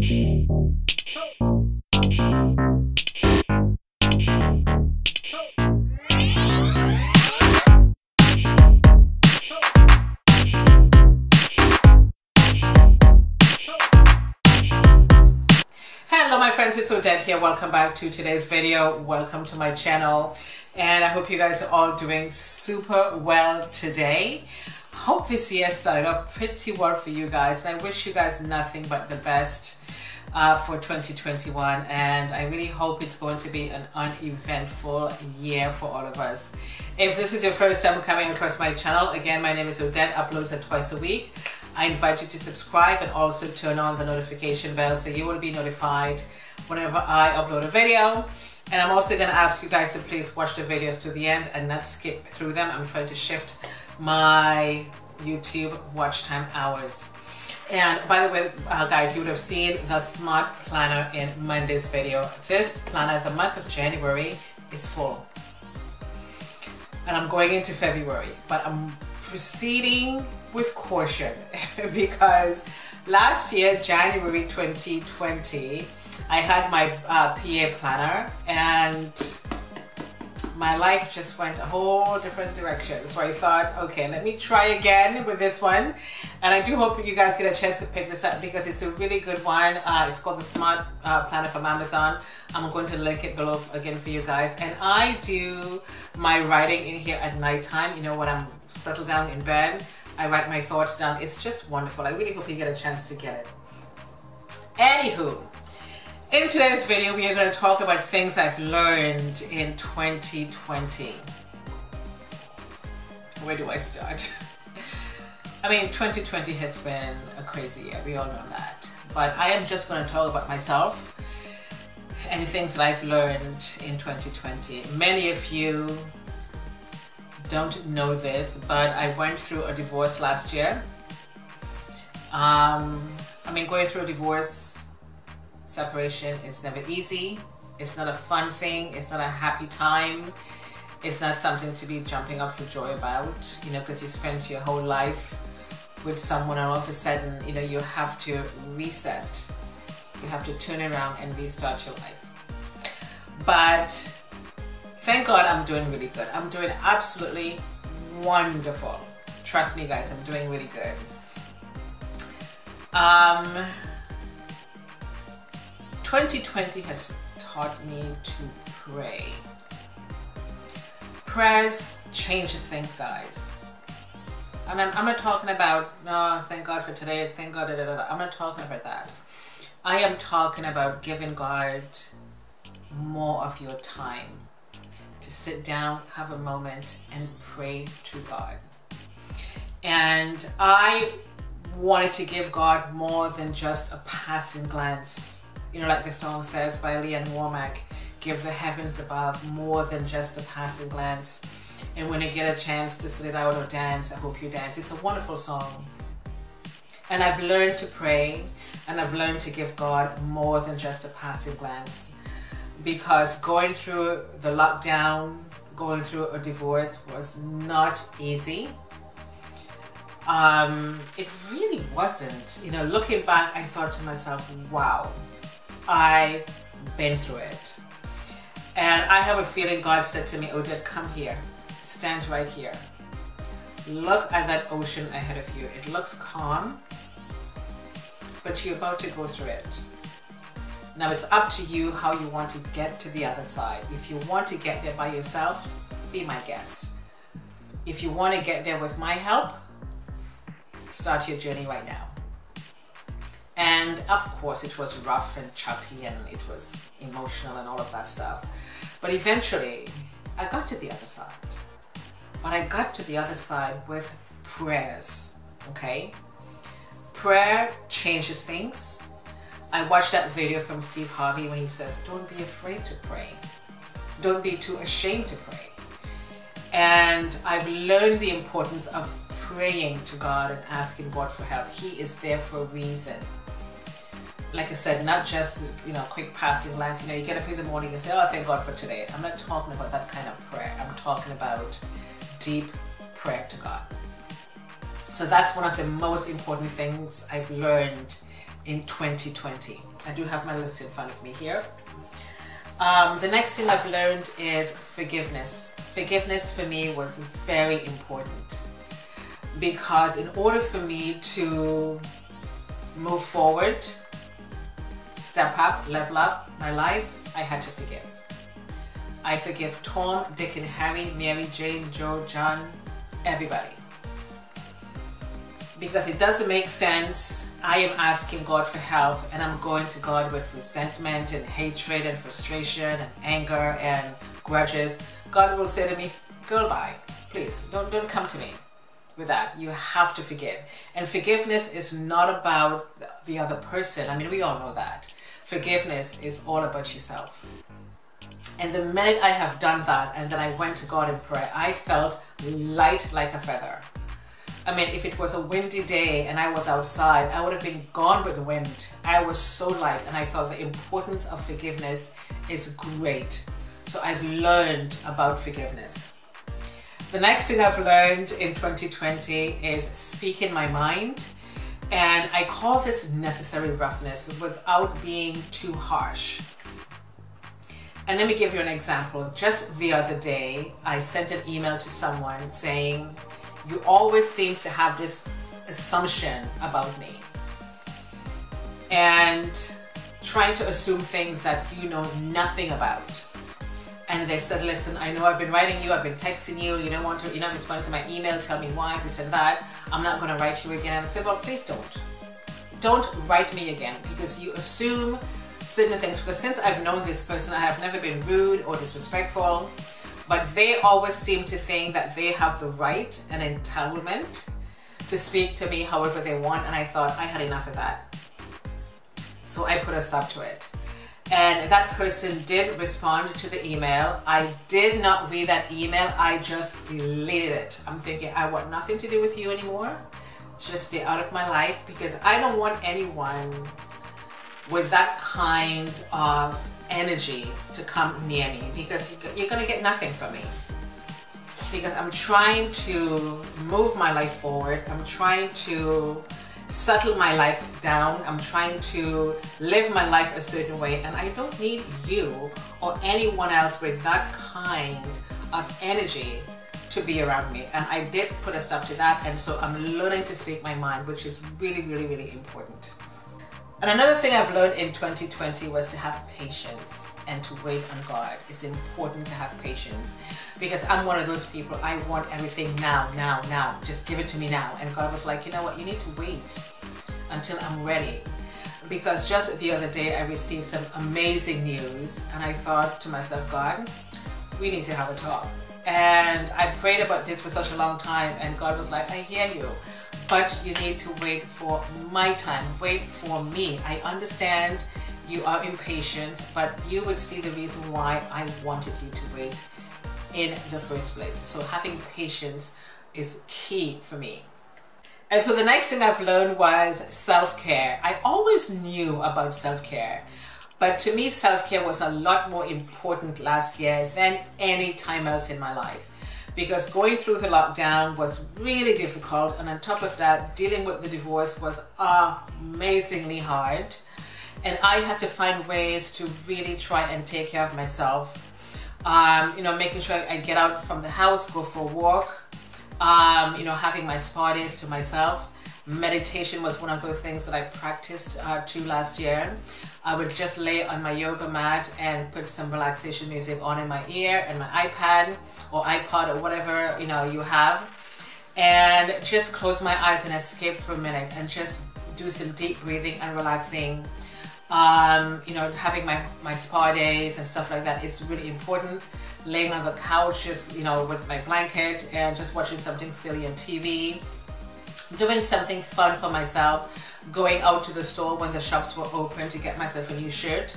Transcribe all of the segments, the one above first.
Hello my friends, it's Odette here. Welcome back to today's video. Welcome to my channel. And I hope you guys are all doing super well today. Hope this year started off pretty well for you guys. And I wish you guys nothing but the best uh, for 2021. And I really hope it's going to be an uneventful year for all of us. If this is your first time coming across my channel, again, my name is Odette, uploads it twice a week. I invite you to subscribe and also turn on the notification bell so you will be notified whenever I upload a video. And I'm also going to ask you guys to please watch the videos to the end and not skip through them. I'm trying to shift my YouTube watch time hours. And by the way, uh, guys, you would have seen the Smart Planner in Monday's video. This planner, the month of January, is full. And I'm going into February, but I'm proceeding with caution because last year, January 2020, I had my uh, PA planner and my life just went a whole different direction. So I thought, okay, let me try again with this one. And I do hope you guys get a chance to pick this up because it's a really good one. Uh, it's called the Smart uh, Planner from Amazon. I'm going to link it below again for you guys. And I do my writing in here at nighttime, you know, when I'm settled down in bed. I write my thoughts down. It's just wonderful. I really hope you get a chance to get it. Anywho, in today's video, we are going to talk about things I've learned in 2020. Where do I start? I mean, 2020 has been a crazy year. We all know that. But I am just going to talk about myself and things that I've learned in 2020. Many of you don't know this, but I went through a divorce last year. Um, I mean, going through a divorce, separation is never easy. It's not a fun thing. It's not a happy time. It's not something to be jumping up for joy about, you know, because you spent your whole life with someone and all of a sudden, you know, you have to reset. You have to turn around and restart your life. But thank God I'm doing really good. I'm doing absolutely wonderful. Trust me guys, I'm doing really good. Um, 2020 has taught me to pray. Prayers changes things guys. And I'm, I'm not talking about, no, thank God for today, thank God, da, da, da. I'm not talking about that. I am talking about giving God more of your time to sit down, have a moment, and pray to God. And I wanted to give God more than just a passing glance. You know, like the song says by Lee Ann Womack, give the heavens above more than just a passing glance. And when you get a chance to sit it out or dance, I hope you dance. It's a wonderful song. And I've learned to pray and I've learned to give God more than just a passing glance because going through the lockdown, going through a divorce was not easy. Um, it really wasn't. You know, looking back, I thought to myself, wow, I've been through it. And I have a feeling God said to me, Odette, come here, stand right here. Look at that ocean ahead of you. It looks calm, but you're about to go through it. Now it's up to you how you want to get to the other side. If you want to get there by yourself, be my guest. If you want to get there with my help, start your journey right now. And of course, it was rough and choppy and it was emotional and all of that stuff. But eventually, I got to the other side. But I got to the other side with prayers, okay? Prayer changes things. I watched that video from Steve Harvey when he says, don't be afraid to pray. Don't be too ashamed to pray. And I've learned the importance of praying to God and asking God for help. He is there for a reason. Like I said, not just, you know, quick passing glance. You know, you get up in the morning and say, oh, thank God for today. I'm not talking about that kind of prayer. I'm talking about deep prayer to God. So that's one of the most important things I've learned in 2020. I do have my list in front of me here. Um, the next thing I've learned is forgiveness. Forgiveness for me was very important because in order for me to move forward, step up, level up my life, I had to forgive. I forgive Tom, Dick and Harry, Mary Jane, Joe, John, everybody. Because it doesn't make sense. I am asking God for help and I'm going to God with resentment and hatred and frustration and anger and grudges. God will say to me, girl, bye. Please, don't, don't come to me with that. You have to forgive. And forgiveness is not about the other person. I mean, we all know that. Forgiveness is all about yourself. And the minute I have done that and then I went to God in prayer, I felt light like a feather. I mean, if it was a windy day and I was outside, I would have been gone with the wind. I was so light and I felt the importance of forgiveness is great. So I've learned about forgiveness. The next thing I've learned in 2020 is speaking my mind. And I call this necessary roughness without being too harsh. And let me give you an example. Just the other day, I sent an email to someone saying, you always seems to have this assumption about me. And trying to assume things that you know nothing about and they said, listen, I know I've been writing you, I've been texting you, you don't want to, you're not responding to my email, tell me why, this and that. I'm not going to write you again. I said, well, please don't. Don't write me again because you assume certain things. Because since I've known this person, I have never been rude or disrespectful, but they always seem to think that they have the right and entitlement to speak to me however they want. And I thought I had enough of that. So I put a stop to it and that person did respond to the email. I did not read that email. I just deleted it. I'm thinking I want nothing to do with you anymore. Just stay out of my life because I don't want anyone with that kind of energy to come near me because you're to get nothing from me. Because I'm trying to move my life forward. I'm trying to settle my life down. I'm trying to live my life a certain way and I don't need you or anyone else with that kind of energy to be around me. And I did put a stop to that and so I'm learning to speak my mind which is really, really, really important. And another thing I've learned in 2020 was to have patience and to wait on God. It's important to have patience because I'm one of those people, I want everything now, now, now. Just give it to me now. And God was like, you know what, you need to wait until I'm ready. Because just the other day I received some amazing news and I thought to myself, God, we need to have a talk. And I prayed about this for such a long time and God was like, I hear you but you need to wait for my time. Wait for me. I understand you are impatient, but you would see the reason why I wanted you to wait in the first place. So having patience is key for me. And so the next thing I've learned was self-care. I always knew about self-care, but to me self-care was a lot more important last year than any time else in my life because going through the lockdown was really difficult and on top of that dealing with the divorce was amazingly hard and I had to find ways to really try and take care of myself. Um, you know, making sure I get out from the house, go for a walk, um, you know, having my spa days to myself. Meditation was one of the things that I practiced uh, too last year. I would just lay on my yoga mat and put some relaxation music on in my ear and my iPad or iPod or whatever, you know, you have. And just close my eyes and escape for a minute and just do some deep breathing and relaxing um, you know, having my, my spa days and stuff like that. It's really important. Laying on the couch, just, you know, with my blanket and just watching something silly on TV. Doing something fun for myself. Going out to the store when the shops were open to get myself a new shirt.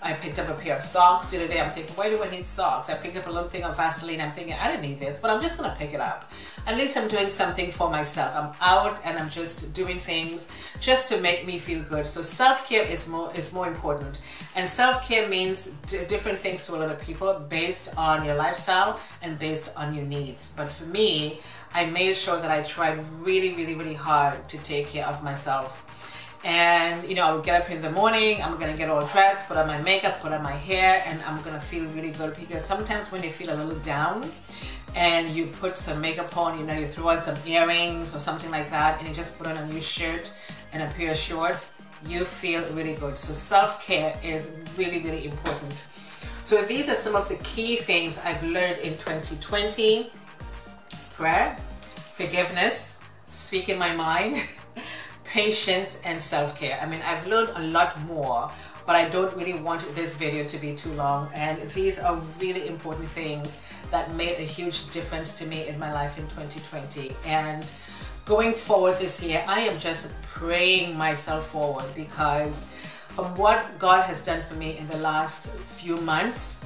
I picked up a pair of socks the other day. I'm thinking, why do I need socks? I picked up a little thing of Vaseline. I'm thinking, I don't need this, but I'm just going to pick it up. At least I'm doing something for myself. I'm out and I'm just doing things just to make me feel good. So self-care is more, is more important. And self-care means different things to a lot of people based on your lifestyle and based on your needs. But for me, I made sure that I tried really, really, really hard to take care of myself. And you know I would get up in the morning I'm gonna get all dressed put on my makeup put on my hair and I'm gonna feel really good because sometimes when you feel a little down and you put some makeup on you know you throw on some earrings or something like that and you just put on a new shirt and a pair of shorts you feel really good. So self-care is really really important. So these are some of the key things I've learned in 2020 prayer forgiveness speaking my mind patience and self-care. I mean, I've learned a lot more, but I don't really want this video to be too long. And these are really important things that made a huge difference to me in my life in 2020. And going forward this year, I am just praying myself forward because from what God has done for me in the last few months,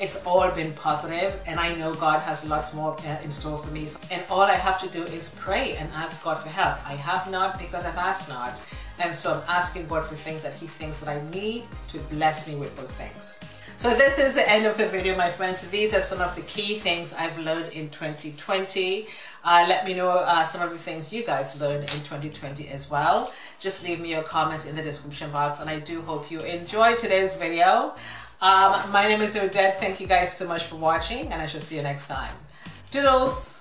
it's all been positive and I know God has lots more uh, in store for me. And all I have to do is pray and ask God for help. I have not because I've asked not. And so I'm asking God for things that he thinks that I need to bless me with those things. So this is the end of the video, my friends. These are some of the key things I've learned in 2020. Uh, let me know uh, some of the things you guys learned in 2020 as well. Just leave me your comments in the description box and I do hope you enjoyed today's video. Um, my name is Odette. Thank you guys so much for watching and I shall see you next time. Doodles!